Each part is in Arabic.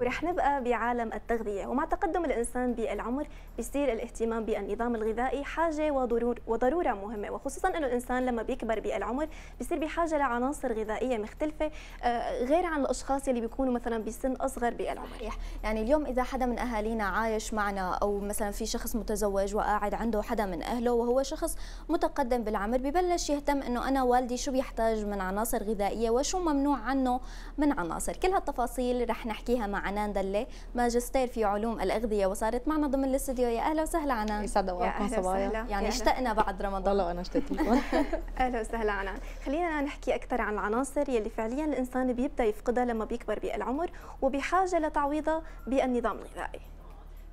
ورح نبقى بعالم التغذية. ومع تقدم الإنسان بالعمر بيصير الاهتمام بالنظام الغذائي حاجة وضرور وضرورة مهمة. وخصوصا أنه الإنسان لما بيكبر بالعمر بيصير بحاجة لعناصر غذائية مختلفة آه، غير عن الأشخاص اللي بيكونوا مثلا بسن أصغر بالعمر. يعني اليوم إذا حدا من أهالينا عايش معنا أو مثلا في شخص متزوج وقاعد عنده حدا من أهله وهو شخص متقدم بالعمر ببلش يهتم أنه أنا والدي شو بيحتاج من عناصر غذائية وشو ممنوع عنه من عناصر. كل هالتفاصيل رح نحكيها مع عنان دلة ماجستير في علوم الأغذية وصارت معنا ضمن الاستديو. يا أهلا وسهلا عنان. يسعد اوقاتكم صبايا. يعني اشتقنا بعد رمضان. والله أنا اشتقت لكم. أهلا وسهلا عنان. خلينا نحكي أكثر عن العناصر يلي فعليا الإنسان بيبدأ يفقدها لما بيكبر بالعمر وبحاجة لتعويضها بالنظام الغذائي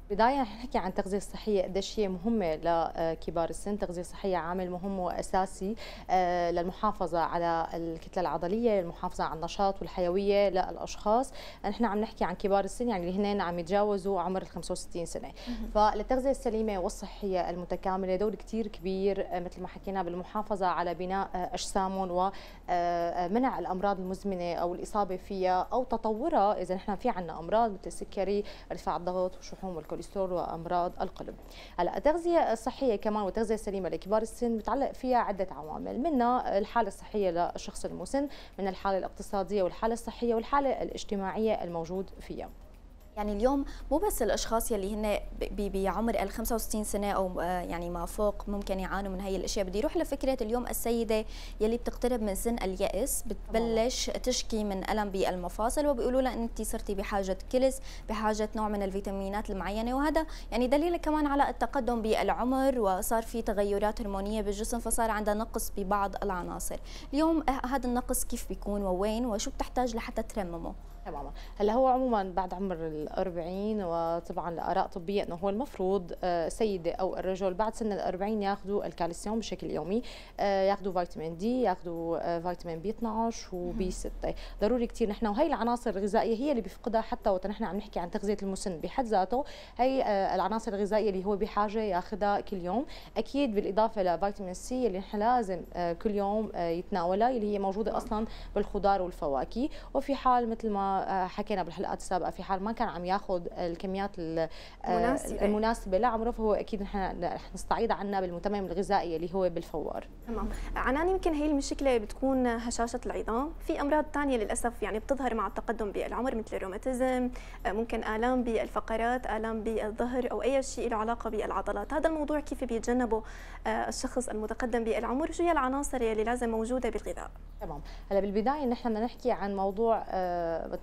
بداية نحكي عن التغذية الصحية قديش هي مهمة لكبار السن، التغذية الصحية عامل مهم وأساسي آه، للمحافظة على الكتلة العضلية، المحافظة على النشاط والحيوية للأشخاص، نحن عم نحكي عن كبار السن يعني اللي هن عم يتجاوزوا عمر ال 65 سنة، فالتغذية السليمة والصحية المتكاملة دور كثير كبير آه، مثل ما حكينا بالمحافظة على بناء آه، أجسامهم ومنع الأمراض المزمنة أو الإصابة فيها أو تطورها إذا نحن في عنا أمراض مثل السكري، ارتفاع الضغط والشحوم والكوليسترول. وامراض القلب. هلا التغذية الصحية كمان والتغذية السليمة لكبار السن بتعلق فيها عدة عوامل منها الحالة الصحية للشخص المسن من الحالة الاقتصادية والحالة الصحية والحالة الاجتماعية الموجود فيها. يعني اليوم مو بس الأشخاص يلي هن بعمر ال 65 سنة أو آه، يعني ما فوق ممكن يعانوا من هي الأشياء. بدي أروح لفكرة اليوم السيدة يلي بتقترب من سن اليأس بتبلش تشكي من ألم بالمفاصل وبيقولوا لها انت صرتي بحاجة كلس بحاجة نوع من الفيتامينات المعينة. وهذا يعني دليل كمان على التقدم بالعمر وصار في تغيرات هرمونية بالجسم فصار عندها نقص ببعض العناصر. اليوم آه، هذا النقص كيف بيكون ووين وشو بتحتاج لحتى ترممه؟ تماما. هلا هو عموما بعد عمر ال 40 وطبعا لاراء طبية إنه هو المفروض آه، سيدة أو الرجل بعد سن ال 40 ياخذوا الكالسيوم بشكل يومي آه، ياخذوا فيتامين دي ياخذوا آه، فيتامين بي 12 وبي 6 ضروري كثير نحن وهي العناصر الغذائية هي اللي بيفقدها حتى وقت نحن عم نحكي عن تغذية المسن بحد ذاته. هي العناصر الغذائية اللي هو بحاجة ياخذها كل يوم. أكيد بالإضافة لفيتامين سي اللي نحن لازم كل يوم يتناولها اللي هي موجودة أصلا بالخضار والفواكه. وفي حال مثل ما آه، حكينا بالحلقات السابقة في حال ما كان عم ياخذ الكميات آه، المناسبة. المناسبة. لعمره فهو أكيد نحن رح نستعيض عنا بالمتمم الغذائي اللي هو بالفوار. تمام. عنان يمكن هي المشكلة بتكون هشاشة العظام. في أمراض ثانية للأسف يعني بتظهر مع التقدم بالعمر مثل الروماتيزم آه، ممكن آلام بالفقرات آلام بالظهر أو أي شيء له علاقة بالعضلات. هذا الموضوع كيف بيتجنبه الشخص المتقدم بالعمر؟ وشو هي العناصر اللي لازم موجودة بالغذاء؟ تمام. هلا بالبداية نحن بدنا نحكي عن موضوع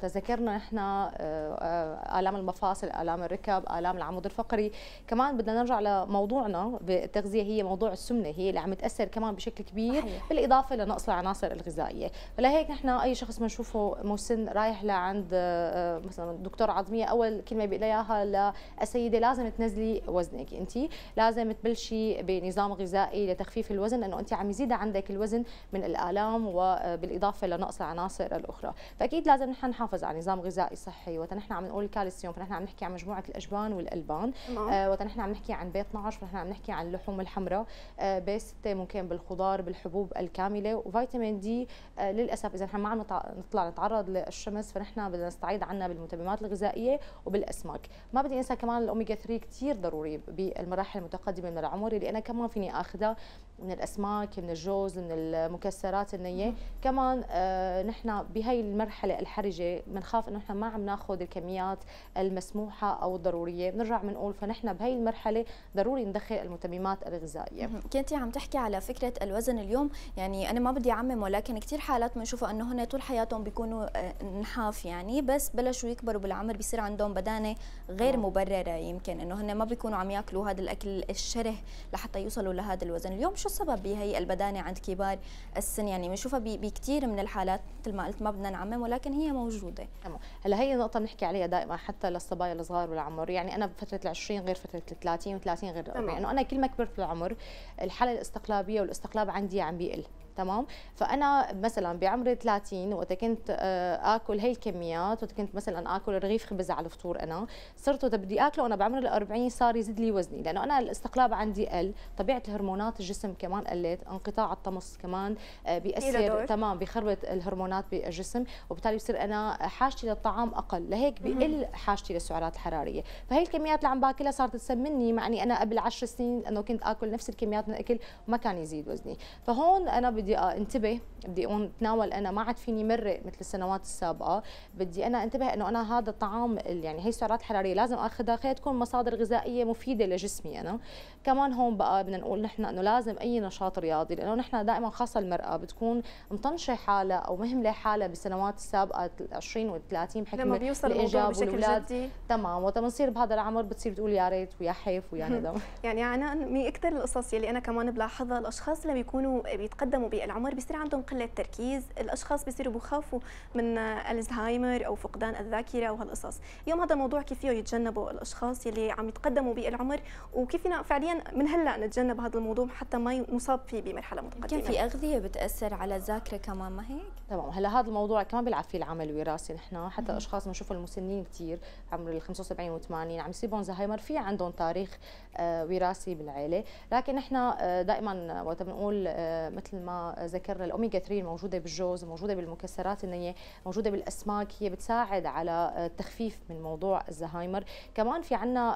ذكرنا نحن آه، آه، آلام المفاصل آلام الركب آلام العمود الفقري. كمان بدنا نرجع لموضوعنا بالتغذية هي موضوع السمنة هي اللي عم تأثر كمان بشكل كبير صحيح. بالإضافة لنقص العناصر الغذائية. فلهيك نحن أي شخص بنشوفه مسن رايح لعند آه، مثلا دكتور عظمية أول كلمة بيقول إياها للسيده لازم تنزلي وزنك أنت. لازم تبلشي بنظام غذائي لتخفيف الوزن لأنه أنت عم يزيد عندك الوزن من الآلام وبالاضافه لنقص العناصر الأخرى. فأكيد لازم نحن نحافظ على نظام غذائي صحي وقت نحن عم نقول الكالسيوم فنحن عم نحكي عن مجموعة الأجبان والألبان. آه وقت نحن عم نحكي عن بي 12 فنحن عم نحكي عن اللحوم الحمراء. آه بي 6 ممكن بالخضار بالحبوب الكاملة. وفيتامين دي آه للأسف إذا نحن ما عم نطلع نتعرض للشمس فنحن بدنا نستعيد عنها بالمتممات الغذائية وبالأسماك. ما بدي أنسى كمان الأوميجا 3 كثير ضروري بالمراحل المتقدمة من العمر اللي أنا كمان فيني آخذها من الأسماك من الجوز من المكسرات النية. كمان آه نحن بهي المرحلة الحرجة بنخاف إنه نحن ما عم ناخذ الكميات المسموحة أو الضرورية. بنرجع بنقول فنحن بهي المرحلة ضروري ندخل المتممات الغذائية. كنتي عم تحكي على فكرة الوزن اليوم. يعني أنا ما بدي أعمم ولكن كثير حالات بنشوفها إنه هن طول حياتهم بيكونوا آه، نحاف يعني. بس بلشوا يكبروا بالعمر بيصير عندهم بدانة غير مبررة يمكن إنه هن ما بيكونوا عم ياكلوا هذا الأكل الشره لحتى يوصلوا لهذا الوزن. اليوم شو السبب بهي البدانة عند كبار السن؟ يعني بنشوفها بكثير من الحالات مثل ما قلت ما بدنا نعمم ولكن هي موجودة. تمام هلا هي نقطه بنحكي عليها دائما حتى للصبايا الصغار والعمر. يعني أنا بفترة ال20 غير فترة ال30 و30 غير ال40 انه أنا كل ما كبرت بالعمر الحالة الاستقلابية والاستقلاب عندي عم بيقل. تمام؟ فأنا مثلا بعمر 30 وقت كنت آه، آكل هي الكميات وقت كنت مثلا آكل رغيف خبز على الفطور أنا صرت بدي آكله وأنا بعمر ال 40 صار يزيد لي وزني لأنه أنا الاستقلاب عندي قل طبيعة هرمونات الجسم كمان قلت انقطاع الطمس كمان آه، بيأثر تمام بخربط الهرمونات بالجسم وبالتالي بصير أنا حاجتي للطعام أقل لهيك بقل حاجتي للسعرات الحرارية. فهي الكميات اللي عم باكلها صارت تسمني مع إني أنا قبل 10 سنين إنه كنت آكل نفس الكميات من الاكل وما كان يزيد وزني. فهون أنا بدي انتبه بدي اتناول أنا ما عاد فيني مرق مثل السنوات السابقة. بدي أنا انتبه إنه أنا هذا الطعام يعني هي السعرات الحراريه لازم آخذها. خليها تكون مصادر غذائية مفيدة لجسمي أنا. كمان هون بقى بدنا نقول نحن إنه لازم أي نشاط رياضي لأنه نحن دائما خاصة المرأة بتكون مطنشة حالها أو مهملة حالها بالسنوات السابقة 20 و 30 بحكم لما بيوصل الإيجاب والولاد تمام. وقت بنصير بهذا العمر بتصير بتقول يا ريت ويا حيف ويا ندم. يعني أنا من أكثر القصص يلي أنا كمان بلاحظها الأشخاص اللي بيكونوا بيتقدموا بالعمر بيصير عندهم قلة تركيز الأشخاص بيصيروا بخافوا من الزهايمر أو فقدان الذاكرة وهالقصص. اليوم هذا الموضوع كيف فيه يتجنبوا الأشخاص يلي عم يتقدموا بالعمر وكيف فينا فعليا من هلأ نتجنب هذا الموضوع حتى ما نصاب فيه بمرحلة متقدمة. كان في أغذية بتأثر على الذاكرة كمان ما هيك؟ تمام هلأ هذا الموضوع كمان بيلعب فيه العمل الوراثي نحن. حتى الاشخاص بنشوف المسنين كثير عمر ال 75 و80 عم يصيبهم زهايمر في عندهم تاريخ آه، وراثي بالعائله لكن نحن آه، دائما وقت بنقول آه، مثل ما ذكرنا الأوميجا 3 موجوده بالجوز موجودة بالمكسرات النية موجودة بالأسماك هي بتساعد على التخفيف من موضوع الزهايمر. كمان في عنا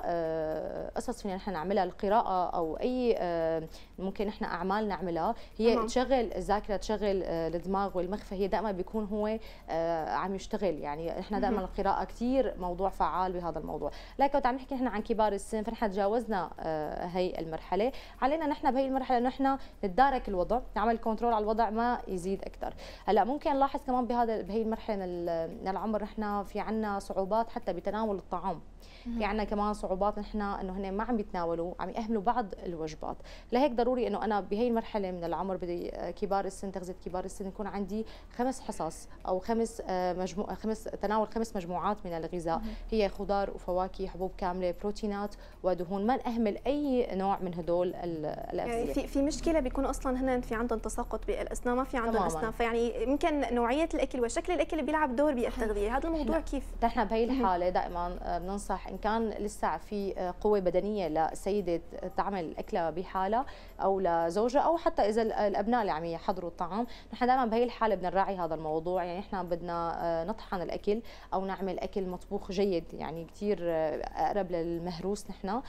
قصص فينا نحن نعملها القراءة أو أي ممكن نحن أعمال نعملها. هي مم. تشغل الذاكرة تشغل الدماغ والمخ فهي دائما بيكون هو عم يشتغل. يعني نحن دائما القراءة كثير موضوع فعال بهذا الموضوع. لكن عم نحكي نحن عن كبار السن فنحن تجاوزنا آه، هي المرحلة. علينا نحن بهي المرحلة نحن نتدارك الوضع نعمل كنترول على الوضع ما يزيد أكثر هلا ممكن نلاحظ كمان بهذا بهي المرحلة من العمر نحن في عنا صعوبات حتى بتناول الطعام. في عندنا كمان صعوبات نحن إنه هن ما عم يتناولوا عم يأهملوا بعض الوجبات. لهيك ضروري إنه أنا بهي المرحلة من العمر بدي آه، كبار السن تغذية كبار السن يكون عندي خمس حصص أو خمس آه، مجموع خمس تناول خمس مجموعات من الغذاء. هي خضار وفواكه حبوب كاملة بروتينات ودهون. ما نأهمل أي نوع من هدول الاغذيه يعني في في مشكلة بيكونوا أصلا هن في عندهم تساقط بالأسنان ما في عندهم أسنان. فيعني يمكن نوعية الأكل وشكل الأكل بيلعب دور بالتغذية. هذا الموضوع كيف؟ نحن بهي الحالة دائما آه، بننصح إن كان لسه في آه، قوة بدنية لسيدة تعمل أكلها بحالها أو لزوجها أو حتى إذا الأبناء اللي عم يحضروا الطعام. نحن دائما بهي الحالة بدنا نراعي هذا الموضوع. يعني إحنا بدنا آه، نطحن الأكل أو نعمل أكل مطبوخ جيد. يعني كثير أقرب للمهروس نحن.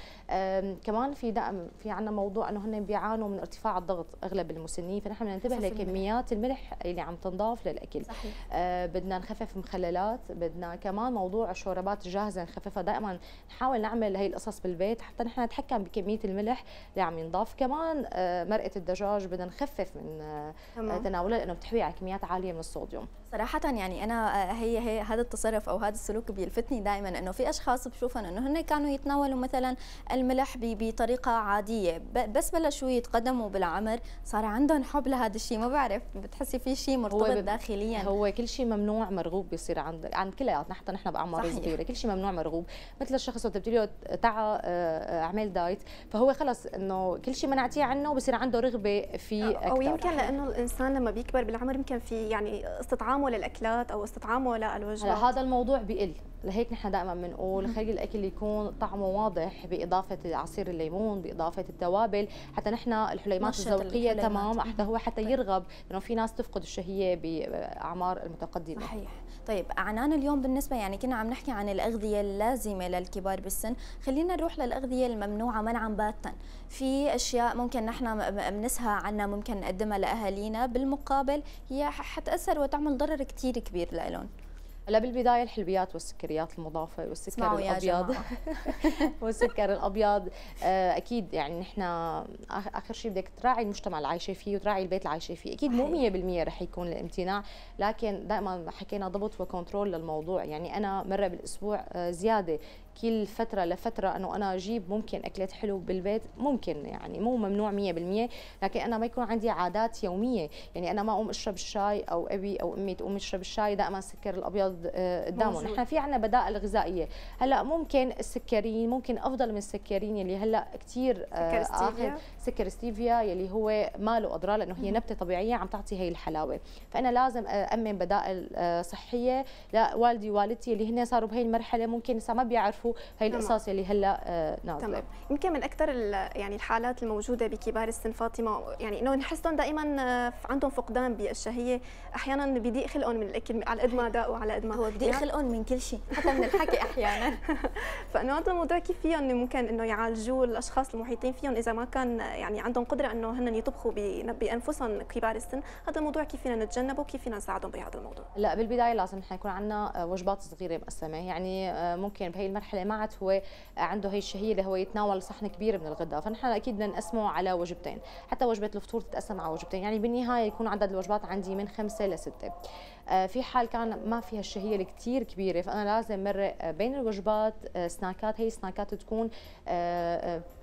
كمان في دائما في عندنا موضوع إنه هن بيعانوا من ارتفاع الضغط أغلب المسنين. فنحن بدنا ننتبه لكميات الملح اللي عم تنضاف للأكل. صحيح. آه بدنا نخفف مخللات بدنا كمان موضوع الشوربات الجاهزه نخففها. دائما نحاول نعمل هي القصص بالبيت حتى نحن نتحكم بكمية الملح اللي عم ينضاف. كمان آه مرقة الدجاج بدنا نخفف من آه تناولها لأنه بتحوي على كميات عالية من الصوديوم. صراحة يعني أنا آه، هي هي هذا التصرف أو هذا السلوك بيلفتني دائما إنه في أشخاص بشوفهم إنه هن كانوا يتناولوا مثلا الملح بطريقة عادية بس بلشوا يتقدموا بالعمر صار عندهم حب لهذا الشيء ما بعرف بتحسي في شيء مرتبط هو داخليا. هو كل شيء ممنوع مرغوب بيصير عند عند كلياتنا حتى نحن بأعمار صغيرة كل شيء ممنوع مرغوب. مثل الشخص وقت بتقولي له تعا آه، اعمل دايت فهو خلص إنه كل شيء منعتيه عنه بصير عنده رغبة فيه أكثر أو يمكن لأنه الإنسان لما بيكبر بالعمر يمكن في يعني استطعامه للأكلات أو استطعامه للوجبات. هذا الموضوع بقل لهيك نحن دائما بنقول خلي الأكل يكون طعمه واضح بإضافة عصير الليمون بإضافة التوابل. حتى نحن الحليمات الذوقية تمام حتى هو حتى طيب. يرغب لأنه في ناس تفقد الشهية بأعمار المتقدمة. صحيح. طيب عنان اليوم بالنسبة يعني كنا عم نحكي عن الأغذية اللازمة للكبار بالسن. خلينا نروح للأغذية الممنوعة منعا باتا. في أشياء ممكن نحن بنسهى عنها ممكن نقدمها لأهالينا. بالمقابل هي حتأثر وتعمل ضرر كثير كبير لهم هلا بالبداية الحلويات والسكريات المضافة والسكر الأبيض. والسكر الأبيض. آه، أكيد يعني نحن آخر شيء بدك تراعي المجتمع اللي عايشة فيه وتراعي البيت اللي عايشة فيه. أكيد مو 100% رح يكون الامتناع لكن دائما حكينا ضبط وكنترول للموضوع. يعني أنا مرة بالأسبوع آه، زيادة كل فترة لفترة إنه أنا أجيب ممكن اكلات حلو بالبيت. ممكن يعني مو ممنوع 100% لكن أنا ما يكون عندي عادات يومية. يعني أنا ما أقوم أشرب الشاي أو أبي أو أمي تقوم تشرب الشاي. دائما السكر الأبيض آه، قدامه نحن في عندنا بدائل غذائية. هلأ ممكن السكرين ممكن أفضل من السكرين يلي هلأ كثير سكر ستيفيا. سكر ستيفيا يلي هو ما له أضرار لأنه هي نبتة طبيعية عم تعطي هي الحلاوة. فأنا لازم أمن بدائل صحية لوالدي ووالدتي اللي هن صاروا بهي المرحلة. ممكن لسه ما بيعرفوا هي القصص اللي هلأ نازلة. تمام. يمكن من أكثر يعني الحالات الموجودة بكبار السن فاطمة يعني إنه نحسهم دائما عندهم فقدان بالشهية. أحيانا بيضيق خلقهم من الأكل على قد ما داقوا على قد ما هو يعني خلقهم من كل شيء حتى من الحكي أحيانا. فانه هذا الموضوع كيف فيهم؟ ممكن إنه يعالجوه الأشخاص المحيطين فيهم إذا ما كان يعني عندهم قدرة أنه هن يطبخوا بأنفسهم كبار السن. هذا الموضوع كيف فينا نتجنبه وكيف فينا نساعدهم بهذا الموضوع؟ لا بالبداية لازم نحن يكون عندنا آه، وجبات صغيرة مقسمة. يعني آه، ممكن بهي المرحلة ما عاد هو عنده هي الشهية اللي هو يتناول صحن كبير من الغداء. فنحن أكيد بدنا نقسمه على وجبتين. حتى وجبة الفطور تتقسم على وجبتين. يعني بالنهاية يكون عدد الوجبات عندي من خمسة لسته في حال كان ما فيها الشهيه الكثير كبيرة فأنا لازم مرق بين الوجبات سناكات. هي سناكات تكون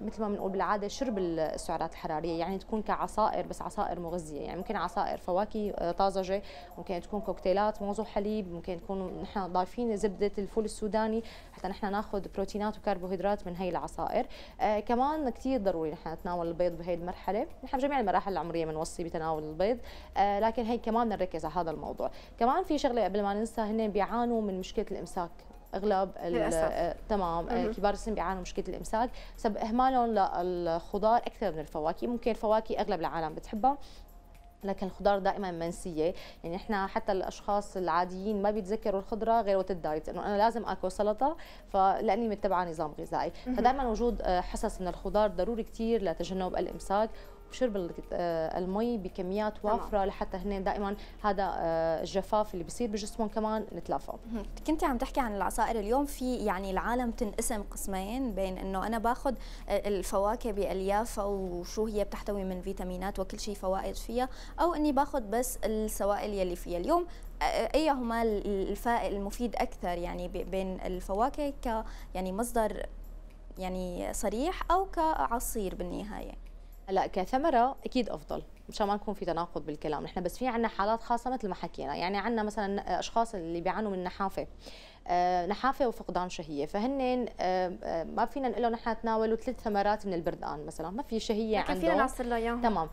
مثل ما بنقول بالعادة شرب السعرات الحرارية يعني تكون كعصائر بس عصائر مغذية يعني ممكن عصائر فواكه طازجة ممكن تكون كوكتيلات موز وحليب ممكن تكون نحن ضايفين زبدة الفول السوداني. حتى نحن ناخذ بروتينات وكربوهيدرات من هي العصائر. آه كمان كثير ضروري نحن نتناول البيض بهي المرحلة. نحن بجميع المراحل العمرية بنوصي بتناول البيض. آه لكن هي كمان نركز على هذا الموضوع. كمان في شغلة قبل ما ننسى هن بيعانوا من مشكلة الإمساك. أغلب آه تمام. آه كبار السن بيعانوا مشكلة الإمساك. بسبب إهمالهم للخضار أكثر من الفواكه. ممكن الفواكه أغلب العالم بتحبها لكن الخضار دائما منسية. يعني إحنا حتى الأشخاص العاديين ما بيتذكروا الخضرة غير وقت الدايت إنه أنا لازم آكل سلطة فلأني متبعة نظام غذائي. فدائما وجود آه، حصص من الخضار ضروري كثير لتجنب الإمساك. وشرب آه، المي بكميات وافرة لحتى هن دائما هذا آه، الجفاف اللي بيصير بجسمهم كمان نتلافى. كنت عم تحكي عن العصائر. اليوم في يعني العالم تنقسم قسمين بين إنه أنا باخذ الفواكه باليافها وشو هي بتحتوي من فيتامينات وكل شيء فوائد فيها أو إني باخذ بس السوائل يلي فيها. اليوم أيهما الفائل المفيد أكثر يعني بين الفواكه ك يعني مصدر يعني صريح أو كعصير بالنهاية؟ هلا كثمرة أكيد أفضل مشان ما نكون في تناقض بالكلام نحن بس في عندنا حالات خاصة مثل ما حكينا يعني عندنا مثلا أشخاص اللي بيعانوا من نحافة. نحافه وفقدان شهية. فهن آه، آه، ما فينا نقول لهم نحن تناولوا ثلاث ثمرات من البردقان مثلا. ما في شهية عندهم فينا نعصر له تمام.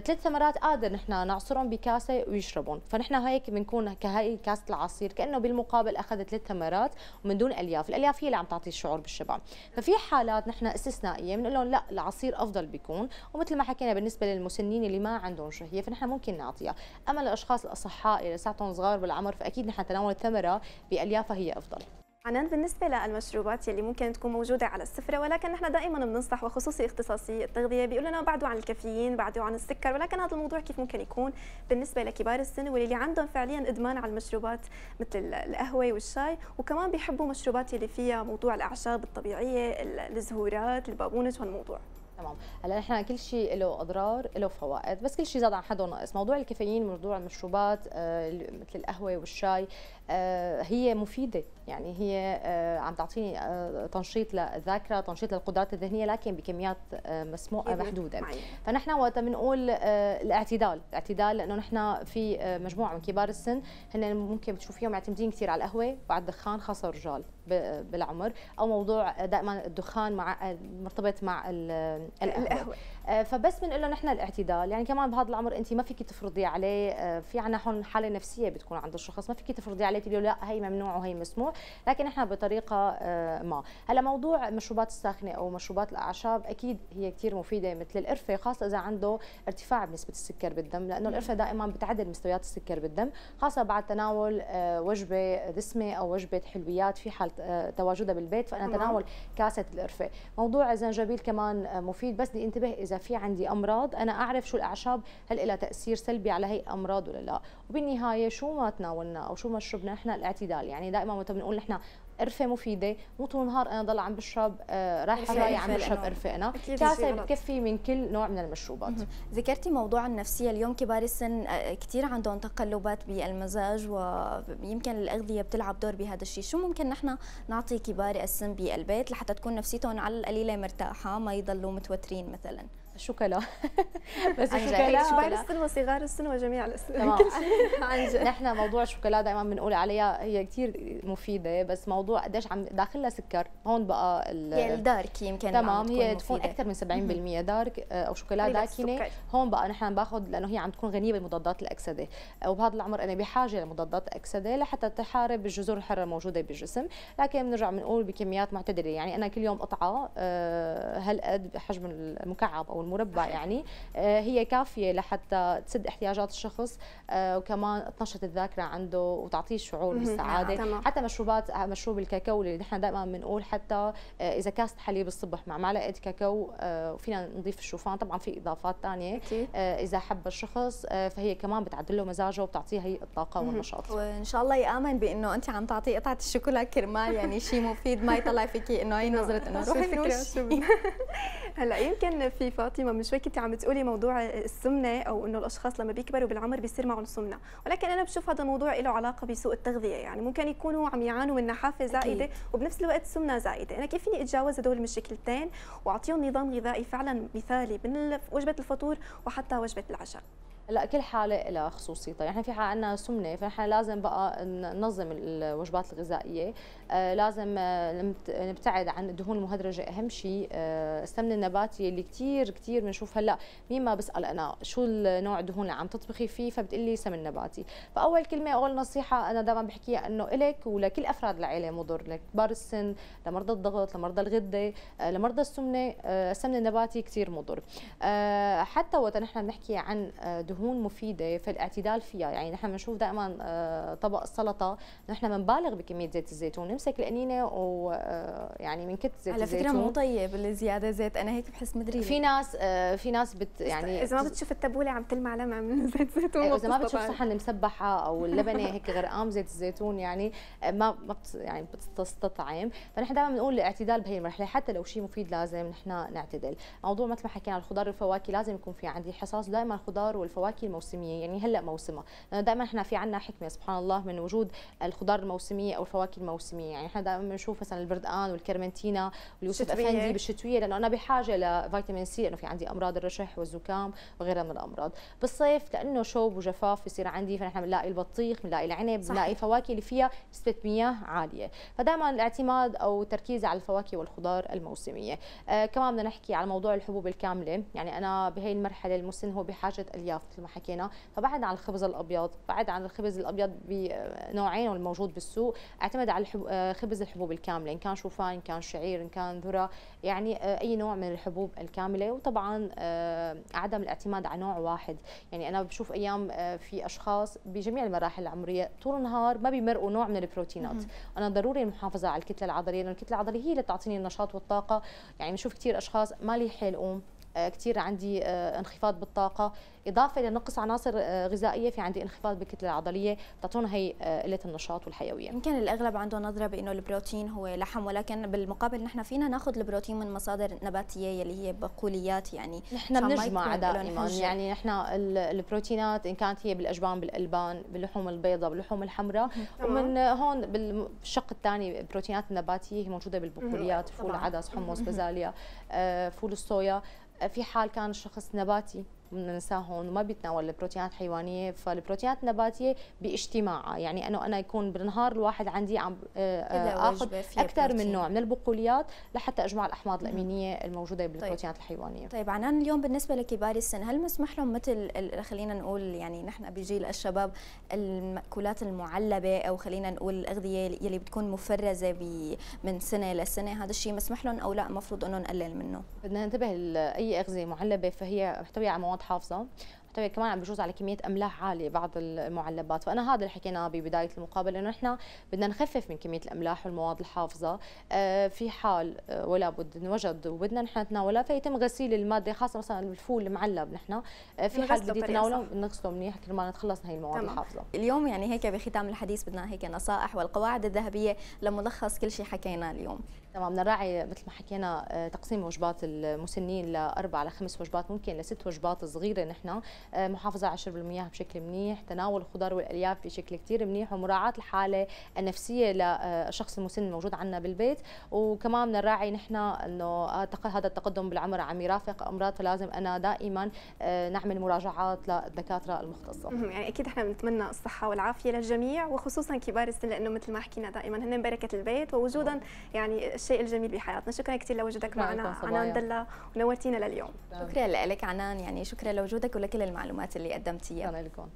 ثلاث ثمرات قادر نحن نعصرهم بكاسة ويشربون. فنحن هيك بنكون كهي كاسة العصير كأنه بالمقابل اخذ ثلاث ثمرات ومن دون ألياف. الألياف هي اللي عم تعطي الشعور بالشبع. ففي حالات نحن استثنائية بنقول لهم لا العصير أفضل بيكون. ومثل ما حكينا بالنسبة للمسنين اللي ما عندهم شهية فنحن ممكن نعطيها. أما الاشخاص الأصحاء اللي لساتهم صغار بالعمر فأكيد نحن تناول الثمره باليافها هي أفضل. عنان بالنسبة للمشروبات يلي ممكن تكون موجودة على السفرة ولكن نحن دائما بننصح وخصوصي اختصاصي التغذية بيقول لنا بعدوا عن الكافيين بعدوا عن السكر ولكن هذا الموضوع كيف ممكن يكون بالنسبة لكبار السن واللي عندهم فعليا إدمان على المشروبات مثل القهوة والشاي وكمان بيحبوا مشروبات يلي فيها موضوع الأعشاب الطبيعية الزهورات البابونج والموضوع تمام. هلا نحن كل شيء له أضرار له فوائد بس كل شيء زاد عن حده ناقص. موضوع الكافيين موضوع المشروبات آه مثل القهوة والشاي آه هي مفيدة. يعني هي آه عم تعطيني آه تنشيط للذاكرة تنشيط للقدرات الذهنية لكن بكميات آه مسموحه محدودة. فنحن وقت بنقول الاعتدال الاعتدال لأنه نحن في مجموعة من كبار السن هن ممكن بتشوفيهم معتمدين كثير على القهوة وعلى الدخان خاصة الرجال بالعمر. أو موضوع دائما الدخان مع مرتبط مع القهوة. فبس بنقول له نحن الاعتدال. يعني كمان بهذا العمر انت ما فيك تفرضي عليه آه، في عنا هون حالة نفسية بتكون عند الشخص. ما فيك تفرضي عليه تقولي لا هي ممنوع وهي مسموح لكن إحنا بطريقة آه، ما. هلا موضوع المشروبات الساخنة أو مشروبات الأعشاب أكيد هي كثير مفيدة مثل القرفة خاصة إذا عنده ارتفاع بنسبة السكر بالدم لأنه القرفة دائما بتعدل مستويات السكر بالدم خاصة بعد تناول وجبة دسمه أو وجبة حلويات في حال تواجدها بالبيت. فأنا تناول كاسة القرفة. موضوع الزنجبيل كمان مفيد. بس بدي انتبه إذا في عندي أمراض أنا أعرف شو الأعشاب هل لها تأثير سلبي على هي الامراض ولا لا؟ وبالنهاية شو ما تناولنا أو شو ما شربنا إحنا الاعتدال. يعني دائما وقت بنقول نحن قرفة مفيدة مو طول النهار أنا ضل عم بشرب آه رايحه جاية عم بشرب قرفة أنا. كاسه بتكفي من كل نوع من المشروبات. ذكرتي موضوع النفسية اليوم كبار السن آه، كثير عندهم تقلبات بالمزاج ويمكن الأغذية بتلعب دور بهذا الشيء. شو ممكن نحن نعطي كبار السن بالبيت لحتى تكون نفسيتهم على القليلة مرتاحة ما يضلوا متوترين مثلا؟ الشوكولا بس الشوكولا كبار السن وصغار السن وجميع السن تمام. نحن موضوع الشوكولا دائما بنقول عليها هي كثير مفيدة بس موضوع قديش عم داخلها سكر. هون بقى هي الدارك يمكن تمام. هي تكون أكثر من 70% دارك آه، أو شوكولا داكنة. هون بقى نحن باخذ لأنه هي عم تكون غنية بمضادات الأكسدة. وبهذا العمر أنا بحاجة لمضادات الاكسده لحتى تحارب الجذور الحرة الموجودة بالجسم. لكن بنرجع بنقول بكميات معتدلة. يعني أنا كل يوم قطعه آه، هالقد بحجم المكعب أو المربع يعني. آه، هي كافية لحتى تسد احتياجات الشخص آه، وكمان تنشط الذاكرة عنده وتعطيه شعور بالسعادة. نعم. حتى مشروبات آه، مشروب الكاكاو اللي نحن دائما بنقول حتى إذا كاسه حليب الصبح مع معلقة كاكاو وفينا نضيف الشوفان. طبعا في إضافات ثانية إذا حب الشخص فهي كمان بتعدل له مزاجه وبتعطيه هي الطاقة والنشاط. وإن شاء الله يامن بإنه أنت عم تعطيه قطعة الشوكولا كرمال يعني شيء مفيد. ما يطلع فيكي إنه هي نظره إنه روحي هلأ يمكن في فاطمه من شوي كنت عم تقولي موضوع السمنة أو إنه الأشخاص لما بيكبروا بالعمر بيصير معهم سمنة. ولكن أنا بشوف هذا الموضوع له علاقة بسوء التغذية. يعني ممكن يكونوا عم يعانوا من نحافة زائدة أكيد. وبنفس الوقت سمنة زائدة. أنا كيف فيني أتجاوز هدول المشكلتين وأعطيهم نظام غذائي فعلا مثالي من وجبة الفطور وحتى وجبة العشاء؟ لا كل حالة لها خصوصيتها. يعني في عندنا سمنة فنحن لازم بقى ننظم الوجبات الغذائية. آه لازم آه نبتعد عن الدهون المهدرجة. أهم شيء السمنه النباتيه اللي كثير كثير بنشوف هلأ. مين ما بسال أنا شو النوع الدهون اللي عم تطبخي فيه؟ فبتقلي سمن نباتي. فأول كلمة أول نصيحة أنا دائما بحكيها إنه إلك ولكل أفراد العائله مضر. لكبار السن لمرضى الضغط لمرضى الغدة آه لمرضى السمنة السمن النباتي كثير مضر. حتى وقت نحن بنحكي عن دهون دهون مفيدة في الاعتدال فيها. يعني نحن بنشوف دائما آه، طبق السلطة نحن بنبالغ بكمية زيت الزيتون. نمسك القنينة ويعني من كت زيت على فكرة الزيتون. مو طيب الزياده زيت. أنا هيك بحس مدري في ناس آه، في ناس بت يعني إذا ما بتشوف التبولة عم تلمع لمع من زيت زيتون إيه، إذا ما بتشوف صحن مسبحة أو اللبنة هيك غرقان زيت الزيتون يعني آه، ما ما بت يعني بتستطعم. فنحن دائما بنقول الاعتدال بهي المرحلة. حتى لو شيء مفيد لازم نحن نعتدل. موضوع مثل ما حكينا الخضار والفواكه لازم يكون في عندي حصص دائما الخضار والفواكه الفواكه الموسمية يعني هلأ موسمها. لأنه دائما إحنا في عندنا حكمة سبحان الله من وجود الخضار الموسمية أو الفواكه الموسمية. يعني إحنا دائما بنشوف مثلا البردقان والكرمنتينا واليوسف أفندي بالشتوية لأنه أنا بحاجة لفيتامين سي لأنه في عندي أمراض الرشح والزكام وغيرها من الأمراض. بالصيف لأنه شوب وجفاف بصير عندي فنحن بنلاقي البطيخ بنلاقي العنب بنلاقي فواكه اللي فيها نسبة مياه عالية. فدائما الاعتماد أو التركيز على الفواكه والخضار الموسمية. آه كمان بدنا نحكي على موضوع الحبوب الكاملة. يعني أنا بهي المرحلة المسن هو بحاجة الياف مثل ما حكينا. فبعد عن الخبز الأبيض بعد عن الخبز الأبيض بنوعين الموجود بالسوق. أعتمد على. آه، خبز الحبوب الكاملة إن كان شوفان إن كان شعير إن كان ذرة يعني آه، أي نوع من الحبوب الكاملة. وطبعا آه، عدم الاعتماد على نوع واحد. يعني أنا بشوف أيام في أشخاص بجميع المراحل العمرية طول النهار ما بيمرقوا نوع من البروتينات. أنا ضروري المحافظة على الكتلة العضلية لأن الكتلة العضلية هي اللي بتعطيني النشاط والطاقة. يعني بشوف كثير أشخاص ما لي حيل أقوم. كثير عندي انخفاض بالطاقة. إضافة لنقص عناصر آه، غذائية في عندي انخفاض بالكتلة العضلية بتعطونا هي آه، قلة النشاط والحيوية. يمكن الأغلب عنده نظرة بأنه البروتين هو لحم ولكن بالمقابل نحن فينا ناخذ البروتين من مصادر نباتية يلي هي بقوليات يعني نحن بنجمع دائما يعني نحن البروتينات إن كانت هي بالأجبان بالألبان باللحوم البيضاء باللحوم الحمراء. ومن هون بالشق الثاني البروتينات النباتية هي موجودة بالبقوليات فول العدس حمص بازاليا آه، فول الصويا. في حال كان الشخص نباتي. بننساه هون وما بيتناول البروتينات حيوانية فالبروتينات النباتية باجتماعها يعني انه أنا يكون بالنهار الواحد عندي عم آه، آه، آخذ أكثر من نوع من البقوليات لحتى أجمع الأحماض الأمينية الموجودة طيب. بالبروتينات طيب. الحيوانية. طيب عنان اليوم بالنسبة لكبار السن هل مسمح لهم مثل خلينا نقول يعني نحن بجيل الشباب المأكولات المعلبة أو خلينا نقول الأغذية يلي بتكون مفرزة من سنة لسنة؟ هذا الشيء مسمح لهم أو لا؟ المفروض انه نقلل منه. بدنا ننتبه لاي أغذية معلبة فهي محتوية على مواد حافظة. محتوى كمان عم بيجوز على كمية أملاح عالية بعض المعلبات. فأنا هذا اللي حكيناه ببداية المقابلة إنه نحن بدنا نخفف من كمية الأملاح والمواد الحافظة. آه، في حال آه، ولا بد نوجد وبدنا نحن نتناولها فيتم غسيل المادة خاصة مثلا الفول المعلب نحن. في حال بدي تناوله نغسله منيح كرمال نتخلص من هي المواد تمام. الحافظة. اليوم يعني هيك بختام الحديث بدنا هيك نصائح والقواعد الذهبية لملخص كل شيء حكيناه اليوم. تمام نراعي مثل ما حكينا آه، تقسيم وجبات المسنين لاربع لخمس وجبات ممكن لست وجبات صغيرة نحن. آه، محافظة على شرب المياه بشكل منيح تناول الخضار والألياف بشكل كثير منيح ومراعاة الحالة النفسية للشخص المسن الموجود عندنا بالبيت. وكمان بنراعي نحن إنه هذا التقدم بالعمر عم يرافق أمراض فلازم أنا دائما آه، نعمل مراجعات للدكاترة المختصة. يعني أكيد إحنا بنتمنى الصحة والعافية للجميع وخصوصا كبار السن لأنه مثل ما حكينا دائما هن بركة البيت ووجودا يعني الشيء الجميل بحياتنا. شكرا كثير لوجودك معنا عنان دلا ونورتينا لليوم. شكرا لك عنان يعني شكرا لوجودك ولكل المعلومات اللي قدمتيها. شكرا لكم.